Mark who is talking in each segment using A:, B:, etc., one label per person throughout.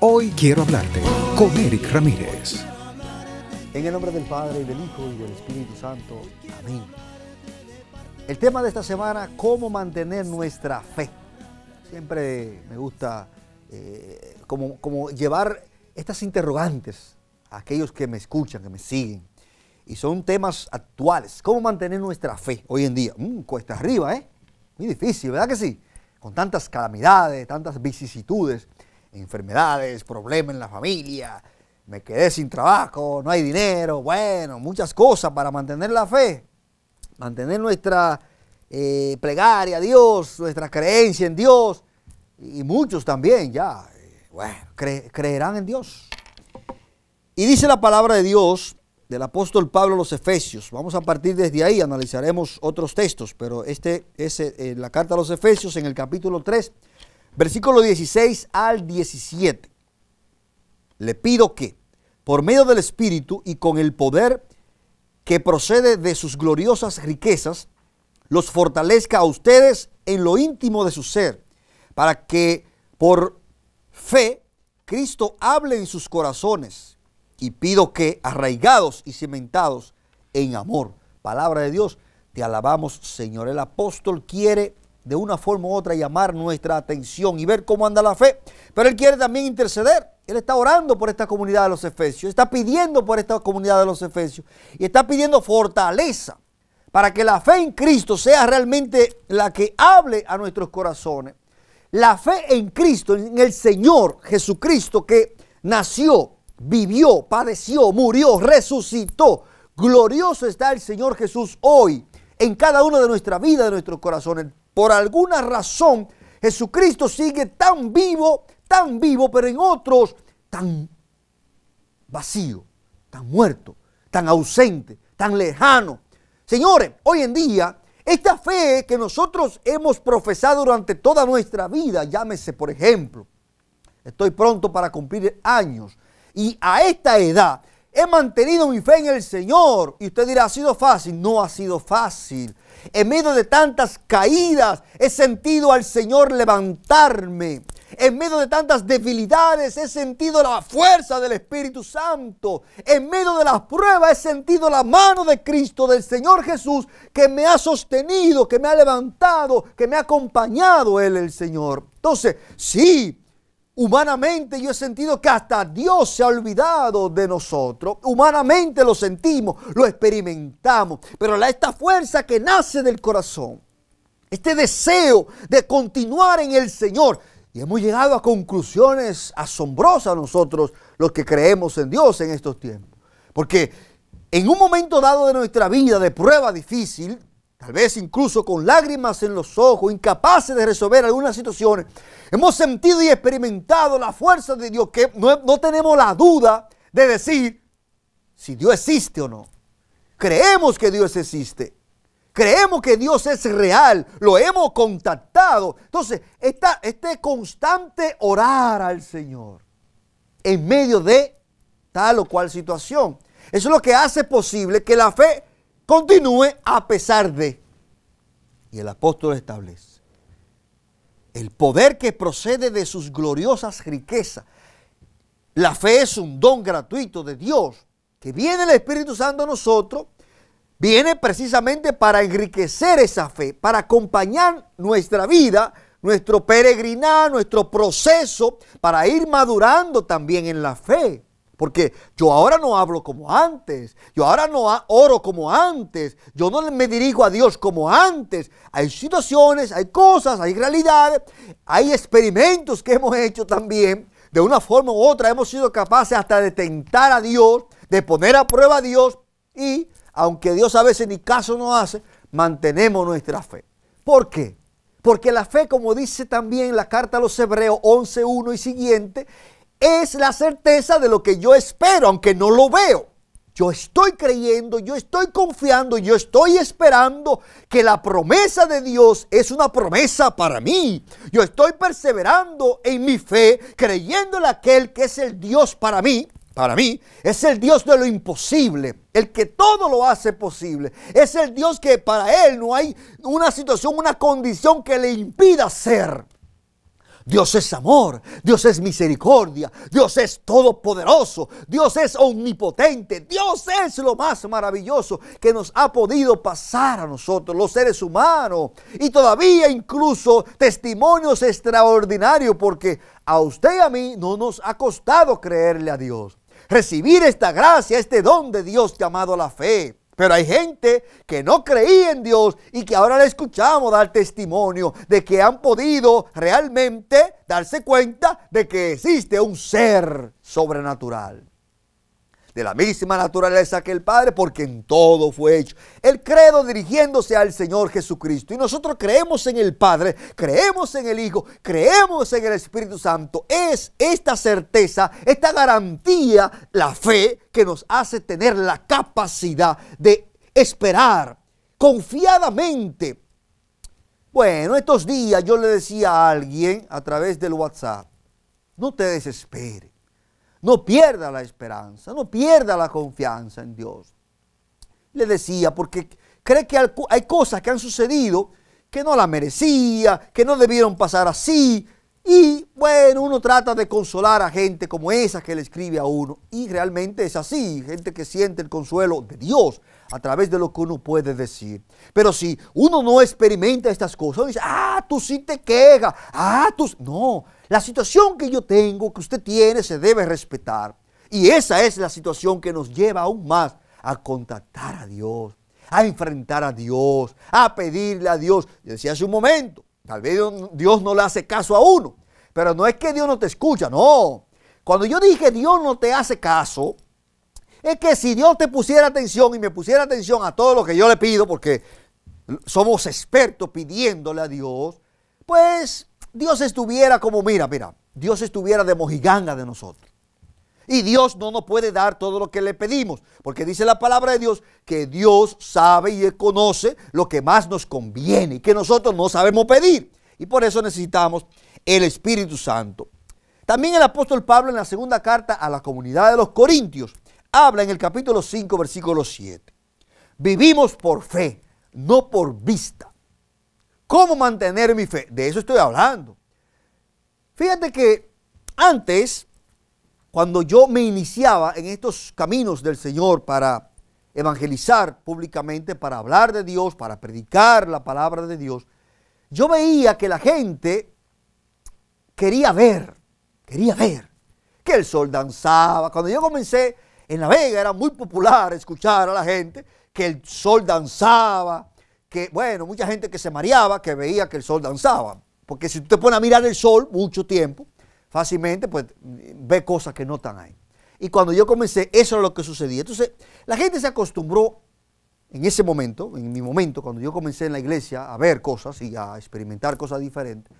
A: Hoy quiero hablarte con Eric Ramírez.
B: En el nombre del Padre, y del Hijo, y del Espíritu Santo. Amén. El tema de esta semana, cómo mantener nuestra fe. Siempre me gusta eh, como, como llevar estas interrogantes a aquellos que me escuchan, que me siguen. Y son temas actuales. ¿Cómo mantener nuestra fe hoy en día? Mm, cuesta arriba, ¿eh? Muy difícil, ¿verdad que sí? Con tantas calamidades, tantas vicisitudes, enfermedades, problemas en la familia, me quedé sin trabajo, no hay dinero, bueno, muchas cosas para mantener la fe, mantener nuestra eh, plegaria a Dios, nuestra creencia en Dios, y muchos también ya, eh, bueno, creerán en Dios. Y dice la palabra de Dios del apóstol Pablo a los Efesios. Vamos a partir desde ahí, analizaremos otros textos, pero este es eh, la carta a los Efesios en el capítulo 3, versículo 16 al 17. Le pido que, por medio del Espíritu y con el poder que procede de sus gloriosas riquezas, los fortalezca a ustedes en lo íntimo de su ser, para que por fe Cristo hable en sus corazones y pido que, arraigados y cimentados en amor, palabra de Dios, te alabamos, Señor. El apóstol quiere de una forma u otra llamar nuestra atención y ver cómo anda la fe, pero él quiere también interceder. Él está orando por esta comunidad de los Efesios, está pidiendo por esta comunidad de los Efesios y está pidiendo fortaleza para que la fe en Cristo sea realmente la que hable a nuestros corazones. La fe en Cristo, en el Señor Jesucristo que nació, vivió, padeció, murió, resucitó. Glorioso está el Señor Jesús hoy en cada una de nuestra vida, de nuestros corazones. Por alguna razón, Jesucristo sigue tan vivo, tan vivo, pero en otros tan vacío, tan muerto, tan ausente, tan lejano. Señores, hoy en día, esta fe que nosotros hemos profesado durante toda nuestra vida, llámese por ejemplo, estoy pronto para cumplir años, y a esta edad he mantenido mi fe en el Señor. Y usted dirá, ¿ha sido fácil? No ha sido fácil. En medio de tantas caídas he sentido al Señor levantarme. En medio de tantas debilidades he sentido la fuerza del Espíritu Santo. En medio de las pruebas he sentido la mano de Cristo, del Señor Jesús, que me ha sostenido, que me ha levantado, que me ha acompañado Él, el Señor. Entonces, sí, Humanamente yo he sentido que hasta Dios se ha olvidado de nosotros. Humanamente lo sentimos, lo experimentamos. Pero esta fuerza que nace del corazón, este deseo de continuar en el Señor. Y hemos llegado a conclusiones asombrosas nosotros los que creemos en Dios en estos tiempos. Porque en un momento dado de nuestra vida de prueba difícil, tal vez incluso con lágrimas en los ojos, incapaces de resolver algunas situaciones, hemos sentido y experimentado la fuerza de Dios, que no, tenemos la duda de decir si Dios existe o no. Creemos que Dios existe. Creemos que Dios es real, lo hemos contactado. Entonces, esta, este constante orar al Señor en medio de tal o cual situación. Eso es lo que hace posible que la fe continúe a pesar de. Y el apóstol establece el poder que procede de sus gloriosas riquezas. La fe es un don gratuito de Dios, que viene el Espíritu Santo a nosotros, viene precisamente para enriquecer esa fe, para acompañar nuestra vida, nuestro peregrinar, nuestro proceso, para ir madurando también en la fe. Porque yo ahora no hablo como antes, yo ahora no oro como antes, yo no me dirijo a Dios como antes. Hay situaciones, hay cosas, hay realidades, hay experimentos que hemos hecho también. De una forma u otra hemos sido capaces hasta de tentar a Dios, de poner a prueba a Dios y, aunque Dios a veces ni caso no hace, mantenemos nuestra fe. ¿Por qué? Porque la fe, como dice también la carta a los Hebreos 11.1 y siguiente, es la certeza de lo que yo espero, aunque no lo veo. Yo estoy creyendo, yo estoy confiando, yo estoy esperando que la promesa de Dios es una promesa para mí. Yo estoy perseverando en mi fe, creyendo en aquel que es el Dios para mí. Para mí es el Dios de lo imposible, el que todo lo hace posible. Es el Dios que para Él no hay una situación, una condición que le impida ser. Dios es amor, Dios es misericordia, Dios es todopoderoso, Dios es omnipotente, Dios es lo más maravilloso que nos ha podido pasar a nosotros, los seres humanos. Y todavía incluso testimonios extraordinarios porque a usted y a mí no nos ha costado creerle a Dios. Recibir esta gracia, este don de Dios llamado la fe. Pero hay gente que no creía en Dios y que ahora le escuchamos dar testimonio de que han podido realmente darse cuenta de que existe un ser sobrenatural de la misma naturaleza que el Padre, porque en todo fue hecho. El credo dirigiéndose al Señor Jesucristo. Y nosotros creemos en el Padre, creemos en el Hijo, creemos en el Espíritu Santo. Es esta certeza, esta garantía, la fe que nos hace tener la capacidad de esperar confiadamente. Bueno, estos días yo le decía a alguien a través del WhatsApp, no te desesperes. No pierda la esperanza, no pierda la confianza en Dios. Le decía, porque cree que hay cosas que han sucedido que no la merecía, que no debieron pasar así. Y bueno, uno trata de consolar a gente como esa que le escribe a uno. Y realmente es así, gente que siente el consuelo de Dios a través de lo que uno puede decir. Pero si uno no experimenta estas cosas, dice, ah, tú sí te quejas, ah, tú... No, la situación que yo tengo, que usted tiene, se debe respetar. Y esa es la situación que nos lleva aún más a contactar a Dios, a enfrentar a Dios, a pedirle a Dios. Yo decía hace un momento, tal vez Dios no le hace caso a uno, pero no es que Dios no te escucha, no. Cuando yo dije Dios no te hace caso, es que si Dios te pusiera atención y me pusiera atención a todo lo que yo le pido, porque somos expertos pidiéndole a Dios, pues Dios estuviera como, mira, mira, Dios estuviera de mojiganga de nosotros. Y Dios no nos puede dar todo lo que le pedimos, porque dice la palabra de Dios que Dios sabe y conoce lo que más nos conviene y que nosotros no sabemos pedir. Y por eso necesitamos el Espíritu Santo. También el apóstol Pablo en la segunda carta a la comunidad de los Corintios habla en el capítulo 5, versículo 7. Vivimos por fe, no por vista. ¿Cómo mantener mi fe? De eso estoy hablando. Fíjate que antes, cuando yo me iniciaba en estos caminos del Señor para evangelizar públicamente, para hablar de Dios, para predicar la palabra de Dios, yo veía que la gente quería ver, quería ver que el sol danzaba. Cuando yo comencé en La Vega era muy popular escuchar a la gente que el sol danzaba, que, bueno, mucha gente que se mareaba, que veía que el sol danzaba. Porque si tú te pones a mirar el sol mucho tiempo, fácilmente, pues ve cosas que no están ahí. Y cuando yo comencé, eso es lo que sucedía. Entonces, la gente se acostumbró en ese momento, en mi momento, cuando yo comencé en la iglesia a ver cosas y a experimentar cosas diferentes,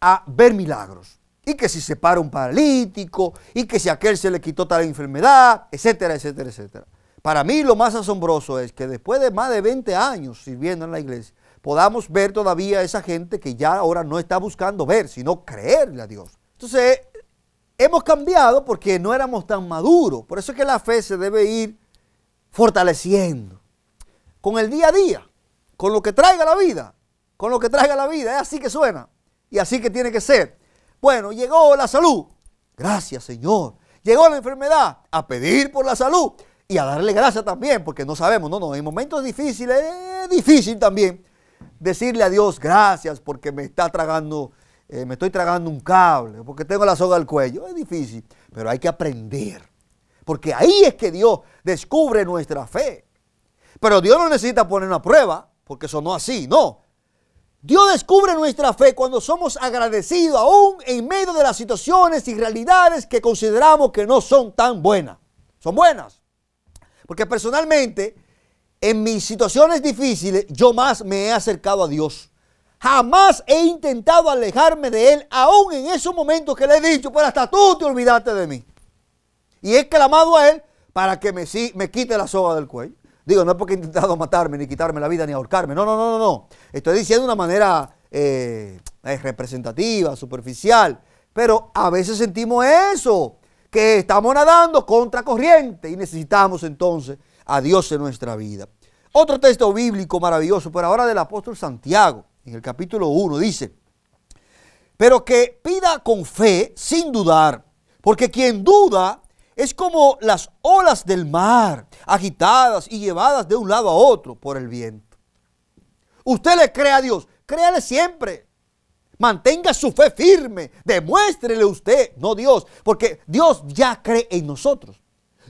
B: a ver milagros. Y que si se para un paralítico, y que si a aquel se le quitó tal enfermedad, etcétera, etcétera, etcétera. Para mí lo más asombroso es que después de más de 20 años sirviendo en la iglesia, podamos ver todavía a esa gente que ya ahora no está buscando ver, sino creerle a Dios. Entonces, hemos cambiado porque no éramos tan maduros. Por eso es que la fe se debe ir fortaleciendo con el día a día, con lo que traiga la vida, con lo que traiga la vida. Es así que suena y así que tiene que ser. Bueno, llegó la salud. Gracias, Señor. Llegó la enfermedad. A pedir por la salud y a darle gracias también, porque no sabemos, no, no, en momentos difíciles es difícil también decirle a Dios gracias porque me está tragando, eh, me estoy tragando un cable, porque tengo la soga al cuello, es difícil, pero hay que aprender, porque ahí es que Dios descubre nuestra fe. Pero Dios no necesita poner una prueba, porque eso no así, no. Dios descubre nuestra fe cuando somos agradecidos aún en medio de las situaciones y realidades que consideramos que no son tan buenas. Son buenas. Porque personalmente, en mis situaciones difíciles, yo más me he acercado a Dios. Jamás he intentado alejarme de Él, aún en esos momentos que le he dicho, pero hasta tú te olvidaste de mí. Y he clamado a Él para que me, me quite la soga del cuello. Digo, no es porque he intentado matarme, ni quitarme la vida, ni ahorcarme. No, no, no, no, no. Estoy diciendo de una manera eh, representativa, superficial. Pero a veces sentimos eso que estamos nadando contra corriente y necesitamos entonces a Dios en nuestra vida. Otro texto bíblico maravilloso, pero ahora del apóstol Santiago, en el capítulo 1, dice, pero que pida con fe, sin dudar, porque quien duda es como las olas del mar, agitadas y llevadas de un lado a otro por el viento. Usted le cree a Dios, créale siempre. Mantenga su fe firme, demuéstrele usted, no Dios, porque Dios ya cree en nosotros.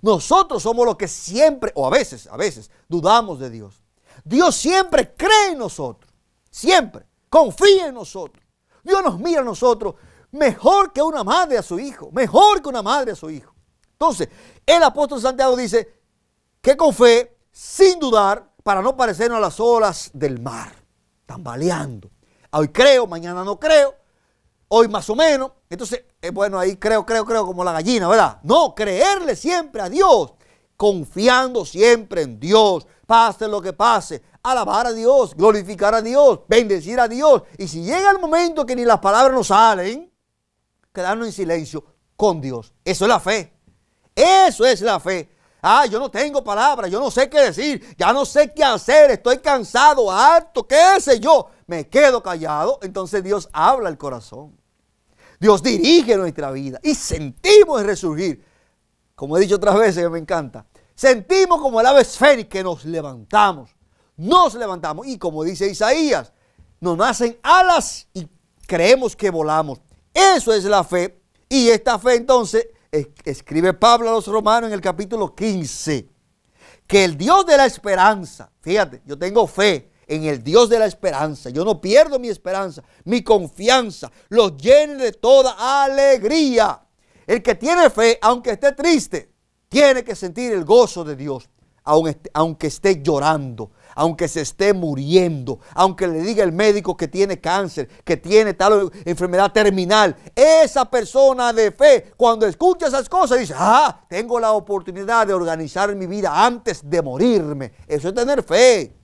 B: Nosotros somos los que siempre, o a veces, a veces, dudamos de Dios. Dios siempre cree en nosotros, siempre, confía en nosotros. Dios nos mira a nosotros mejor que una madre a su hijo, mejor que una madre a su hijo. Entonces, el apóstol Santiago dice que con fe, sin dudar, para no parecernos a las olas del mar, tambaleando. Hoy creo, mañana no creo, hoy más o menos. Entonces, eh, bueno, ahí creo, creo, creo como la gallina, ¿verdad? No, creerle siempre a Dios, confiando siempre en Dios, pase lo que pase, alabar a Dios, glorificar a Dios, bendecir a Dios. Y si llega el momento que ni las palabras nos salen, quedarnos en silencio con Dios. Eso es la fe. Eso es la fe. Ah, yo no tengo palabras, yo no sé qué decir, ya no sé qué hacer, estoy cansado, harto, qué sé yo. Me quedo callado, entonces Dios habla el corazón. Dios dirige nuestra vida y sentimos el resurgir. Como he dicho otras veces me encanta. Sentimos como el ave esférica que nos levantamos. Nos levantamos y como dice Isaías, nos nacen alas y creemos que volamos. Eso es la fe. Y esta fe entonces escribe Pablo a los romanos en el capítulo 15, que el Dios de la esperanza, fíjate, yo tengo fe en el Dios de la esperanza, yo no pierdo mi esperanza, mi confianza, los llene de toda alegría. El que tiene fe, aunque esté triste, tiene que sentir el gozo de Dios, aunque esté llorando, aunque se esté muriendo, aunque le diga el médico que tiene cáncer, que tiene tal enfermedad terminal, esa persona de fe, cuando escucha esas cosas, dice, ah, tengo la oportunidad de organizar mi vida antes de morirme. Eso es tener fe.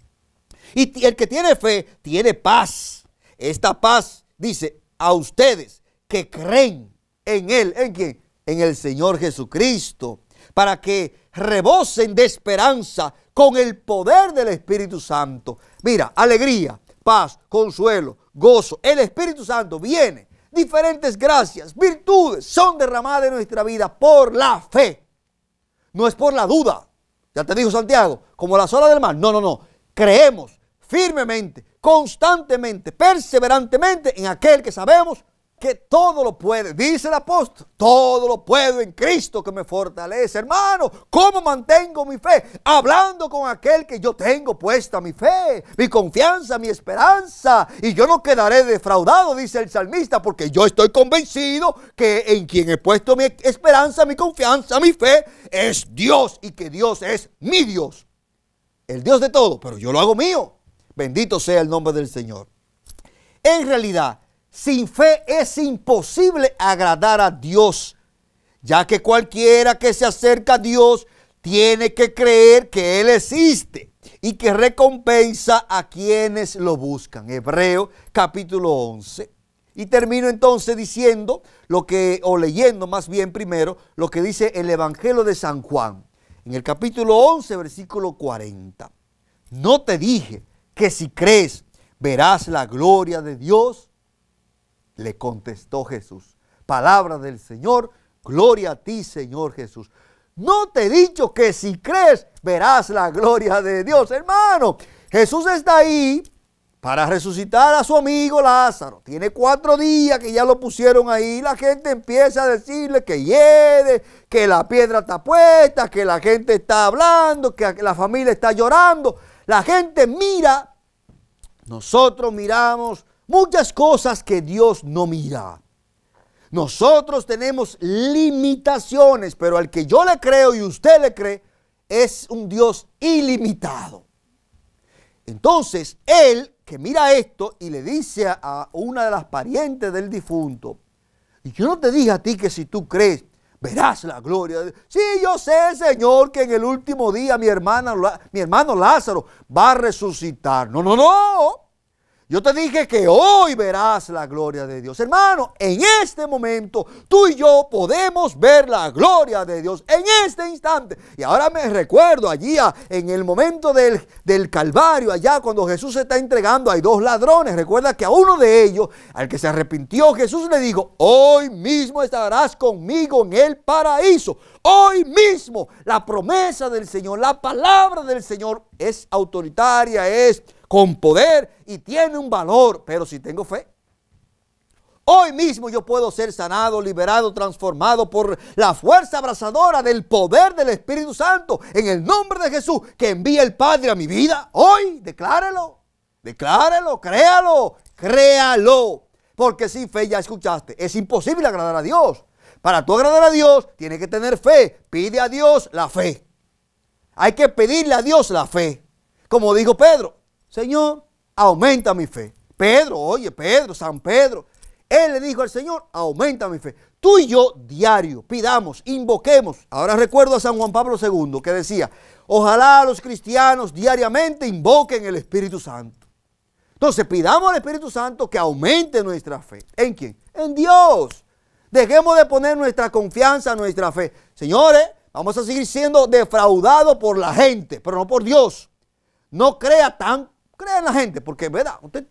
B: Y el que tiene fe, tiene paz. Esta paz, dice, a ustedes que creen en Él, ¿en quién? En el Señor Jesucristo, para que rebosen de esperanza con el poder del Espíritu Santo. Mira, alegría, paz, consuelo, gozo. El Espíritu Santo viene. Diferentes gracias, virtudes son derramadas en nuestra vida por la fe. No es por la duda. Ya te dijo Santiago, como la olas del mar. No, no, no. Creemos firmemente, constantemente, perseverantemente en aquel que sabemos que todo lo puede, dice el apóstol, todo lo puedo en Cristo que me fortalece. Hermano, ¿cómo mantengo mi fe? Hablando con aquel que yo tengo puesta mi fe, mi confianza, mi esperanza. Y yo no quedaré defraudado, dice el salmista, porque yo estoy convencido que en quien he puesto mi esperanza, mi confianza, mi fe, es Dios y que Dios es mi Dios. El Dios de todo, pero yo lo hago mío. Bendito sea el nombre del Señor. En realidad, sin fe es imposible agradar a Dios, ya que cualquiera que se acerca a Dios tiene que creer que Él existe y que recompensa a quienes lo buscan. Hebreo capítulo 11. Y termino entonces diciendo lo que, o leyendo más bien primero, lo que dice el Evangelio de San Juan, en el capítulo 11, versículo 40. No te dije que si crees verás la gloria de Dios. Le contestó Jesús. Palabra del Señor, gloria a ti, Señor Jesús. No te he dicho que si crees verás la gloria de Dios, hermano. Jesús está ahí para resucitar a su amigo Lázaro. Tiene cuatro días que ya lo pusieron ahí. La gente empieza a decirle que hiede, que la piedra está puesta, que la gente está hablando, que la familia está llorando. La gente mira, nosotros miramos muchas cosas que Dios no mira. Nosotros tenemos limitaciones, pero al que yo le creo y usted le cree, es un Dios ilimitado. Entonces, él que mira esto y le dice a una de las parientes del difunto, y yo no te dije a ti que si tú crees, verás la gloria de. Sí, yo sé, Señor, que en el último día mi, hermana, mi hermano Lázaro va a resucitar. No, no, no. Yo te dije que hoy verás la gloria de Dios. Hermano, en este momento tú y yo podemos ver la gloria de Dios en este instante. Y ahora me recuerdo allí en el momento del, del Calvario, allá cuando Jesús se está entregando, hay dos ladrones. Recuerda que a uno de ellos, al que se arrepintió, Jesús le dijo, hoy mismo estarás conmigo en el paraíso. Hoy mismo la promesa del Señor, la palabra del Señor es autoritaria, es con poder y tiene un valor, pero si tengo fe. Hoy mismo yo puedo ser sanado, liberado, transformado por la fuerza abrazadora del poder del Espíritu Santo en el nombre de Jesús que envía el Padre a mi vida. Hoy, declárelo, declárelo, créalo, créalo. Porque sin fe ya escuchaste, es imposible agradar a Dios. Para tú agradar a Dios, tiene que tener fe. Pide a Dios la fe. Hay que pedirle a Dios la fe. Como dijo Pedro, Señor, aumenta mi fe. Pedro, oye, Pedro, San Pedro. Él le dijo al Señor, aumenta mi fe. Tú y yo diario pidamos, invoquemos. Ahora recuerdo a San Juan Pablo II que decía, ojalá los cristianos diariamente invoquen el Espíritu Santo. Entonces pidamos al Espíritu Santo que aumente nuestra fe. ¿En quién? En Dios. Dejemos de poner nuestra confianza, nuestra fe. Señores, vamos a seguir siendo defraudados por la gente, pero no por Dios. No crea tan Crea en la gente, porque verdad, usted,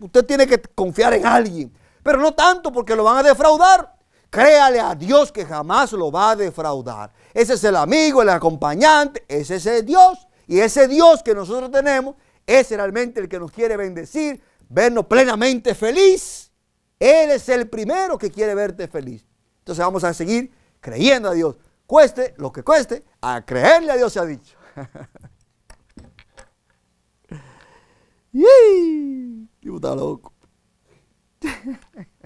B: usted, tiene, que confiar en alguien, pero no tanto porque lo van a defraudar. Créale a Dios que jamás lo va a defraudar. Ese es el amigo, el acompañante, ese es el Dios. Y ese Dios que nosotros tenemos es realmente el que nos quiere bendecir, vernos plenamente feliz. Él es el primero que quiere verte feliz. Entonces vamos a seguir creyendo a Dios. Cueste lo que cueste, a creerle a Dios se ha dicho. Ih, o da.